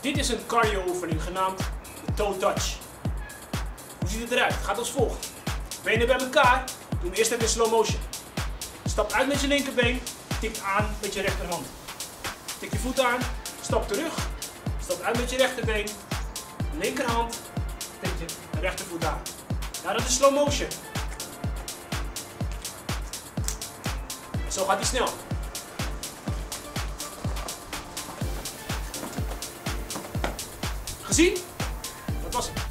Dit is een cardio oefening genaamd de toe touch. Hoe ziet het eruit? Het gaat als volgt. Benen bij elkaar. Doen eerst even in slow motion. Stap uit met je linkerbeen. Tikt aan met je rechterhand. Tik je voet aan. Stap terug. Stap uit met je rechterbeen. Linkerhand. Tik je rechtervoet aan. Nou, dat is slow motion. Zo gaat hij snel. Gezien? Dat was het.